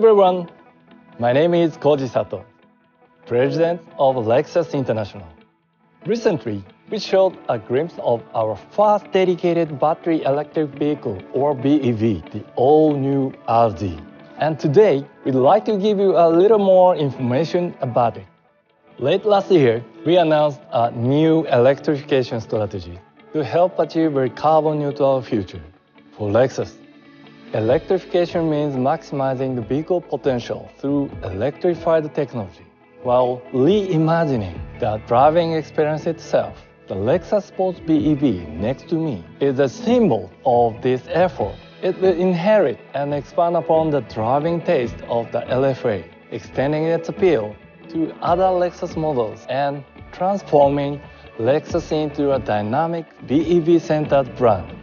everyone. My name is Koji Sato, President of Lexus International. Recently, we showed a glimpse of our first dedicated battery electric vehicle, or BEV, the all-new RZ. And today, we'd like to give you a little more information about it. Late last year, we announced a new electrification strategy to help achieve a carbon neutral future. For Lexus, electrification means maximizing the vehicle potential through electrified technology while reimagining the driving experience itself. The Lexus Sports BEV next to me is a symbol of this effort it will inherit and expand upon the driving taste of the LFA, extending its appeal to other Lexus models and transforming Lexus into a dynamic BEV-centered brand.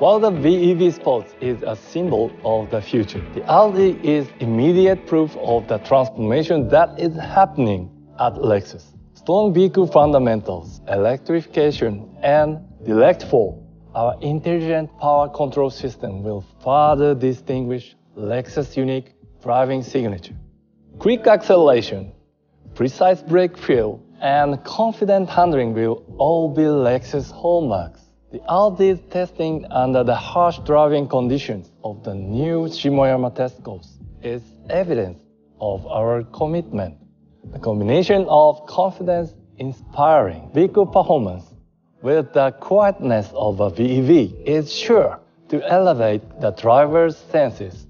While the BEV Sports is a symbol of the future, the RZ is immediate proof of the transformation that is happening at Lexus. Strong vehicle fundamentals, electrification, and Direct 4 our intelligent power control system will further distinguish Lexus' unique driving signature. Quick acceleration, precise brake feel, and confident handling will all be Lexus hallmarks. The RZ's testing under the harsh driving conditions of the new Shimoyama test course is evidence of our commitment. The combination of confidence inspiring vehicle performance with the quietness of a BEV is sure to elevate the driver's senses,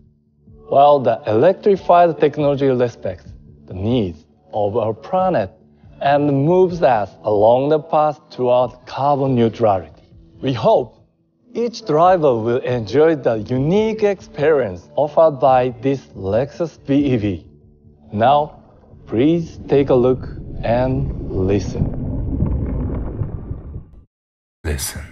while the electrified technology respects the needs of our planet and moves us along the path toward carbon neutrality. We hope each driver will enjoy the unique experience offered by this Lexus BEV. Now, please take a look and listen. Listen.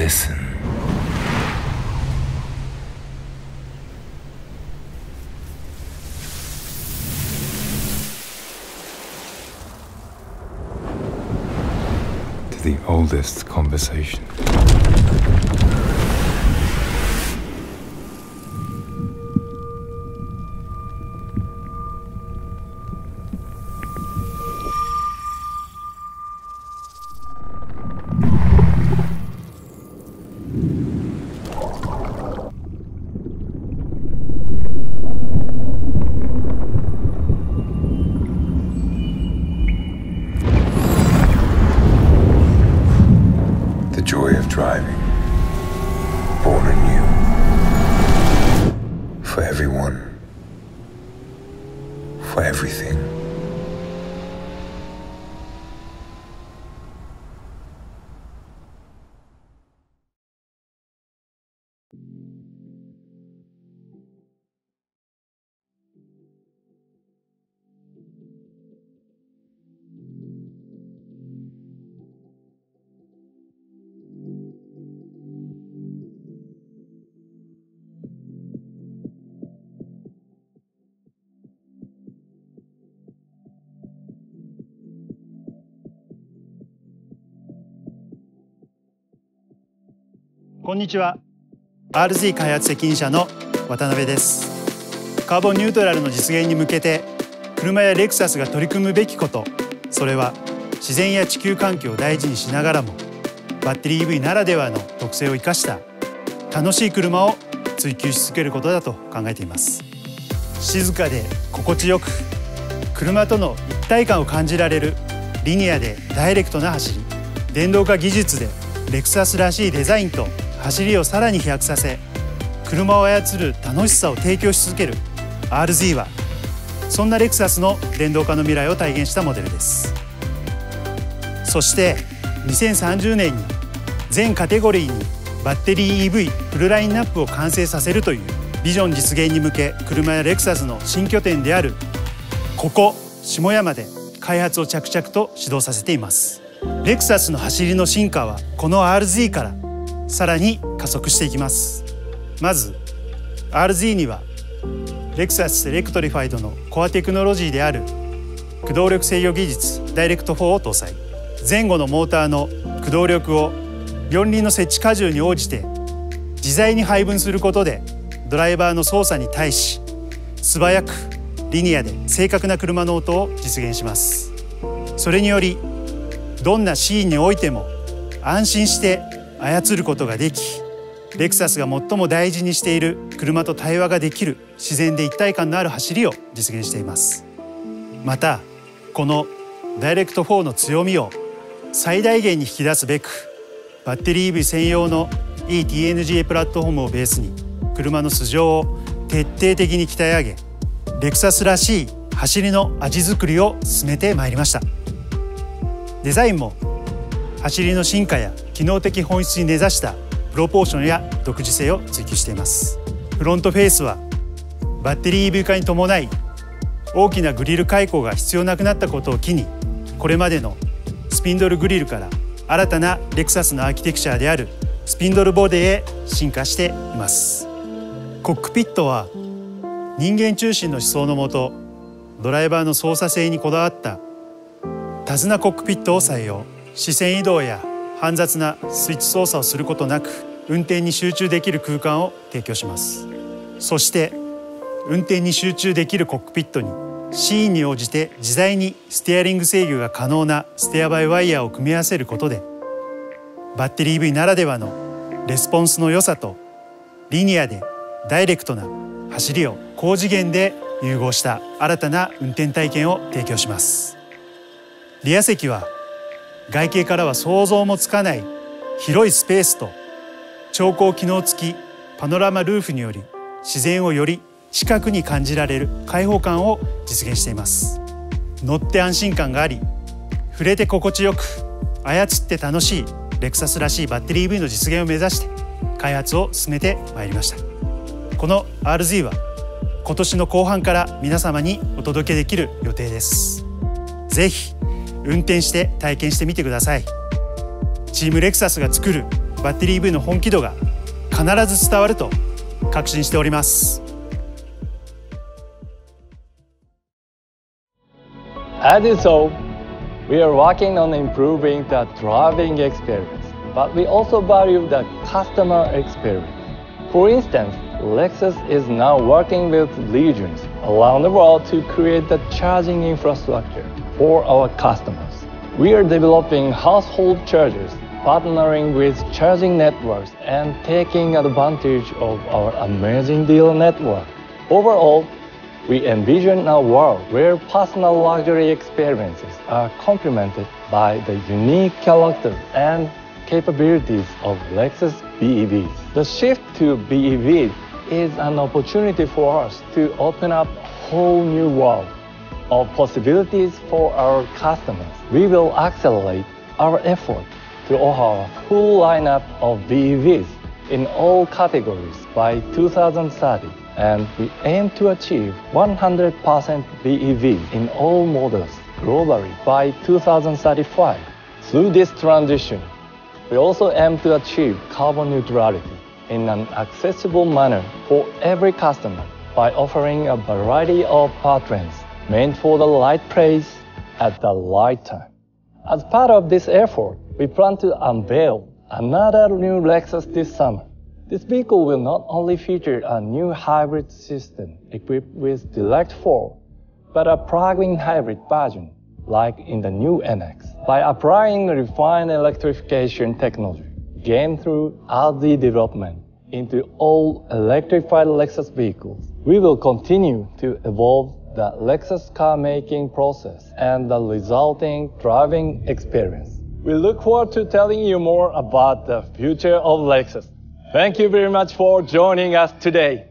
To the oldest conversation. こんにちは。RZ 開発責任者の渡辺です。カーボンニュートラルの実現に向けて車やレクサスが取り組むべきことそれは自然や地球環境を大事にしながらもバッテリー EV ならではの特性を生かした楽しい車を追求し続けることだと考えています。静かで心地よく車との一体感を感じられるリニアでダイレクトな走り電動化技術でレクサスらしいデザインと走りをさらに飛躍させ車を操る楽しさを提供し続ける RZ はそんなレクサスの電動化の未来を体現したモデルです。そして2030年に全カテゴリーにバッテリー EV フルラインナップを完成させるというビジョン実現に向け車やレクサスの新拠点であるここ下山で開発を着々と始動させています。レクサスの走りの進化はこの RZ からさらに加速していきます。まず RZ にはレクサスエレクトリファイドのコアテクノロジーである駆動力制御技術ダイレクト4を搭載。前後のモーターの駆動力を四輪の設置荷重に応じて自在に配分することでドライバーの操作に対し素早くリニアで正確な車の音を実現します。それによりどんなシーンにおいても安心して操ることができレクサスが最も大事にしている車と対話ができる自然で一体感のある走りを実現しています。またこのダイレクト4の強みを最大限に引き出すべくバッテリー EV 専用の eTNGA プラットフォームをベースに車の素性を徹底的に鍛え上げレクサスらしい走りの味作りを進めてまいりました。デザインも走りの進化や機能的本質に根ざしたプロポーションや独自性を追求しています。フロントフェースはバッテリー EV 化に伴い大きなグリル開口が必要なくなったことを機にこれまでのスピンドルグリルから新たなレクサスのアーキテクチャであるスピンドルボディへ進化しています。コックピットは人間中心の思想のもとドライバーの操作性にこだわった手綱コックピットを採用。視線移動や煩雑なスイッチ操作をすることなく運転に集中できる空間を提供します。そして運転に集中できるコックピットにシーンに応じて自在にステアリング制御が可能なステアバイワイヤーを組み合わせることでバッテリー EV ならではのレスポンスの良さとリニアでダイレクトな走りを高次元で融合した新たな運転体験を提供します。リア席は外形からは想像もつかない広いスペースと超高機能付きパノラマルーフにより自然をより近くに感じられる開放感を実現しています。乗って安心感があり触れて心地よく操って楽しいレクサスらしいバッテリー EV の実現を目指して開発を進めてまいりました。この RZ は今年の後半から皆様にお届けできる予定です。ぜひ運転して体験してみてくださいチームレクサスが作るバッテリー EV の本気度が必ず伝わると確信しております As you saw, we are working on improving the driving experience, but we also value the customer experience. For instance, Lexus is now working with legions around the world to create the charging infrastructure for our customers. We are developing household chargers, partnering with charging networks, and taking advantage of our amazing dealer network. Overall, we envision a world where personal luxury experiences are complemented by the unique character and capabilities of Lexus BEVs. The shift to BEVs is an opportunity for us to open up a whole new world of possibilities for our customers. We will accelerate our effort to offer a full lineup of BEVs in all categories by 2030 and we aim to achieve 100% BEV in all models globally by 2035. Through this transition, we also aim to achieve carbon neutrality in an accessible manner for every customer by offering a variety of powertrains meant for the light place at the right time. As part of this effort, we plan to unveil another new Lexus this summer. This vehicle will not only feature a new hybrid system equipped with Direct 4, but a plug-in hybrid version like in the new NX. By applying refined electrification technology gained through R&D development into all electrified Lexus vehicles, we will continue to evolve the Lexus car making process and the resulting driving experience. We look forward to telling you more about the future of Lexus. Thank you very much for joining us today.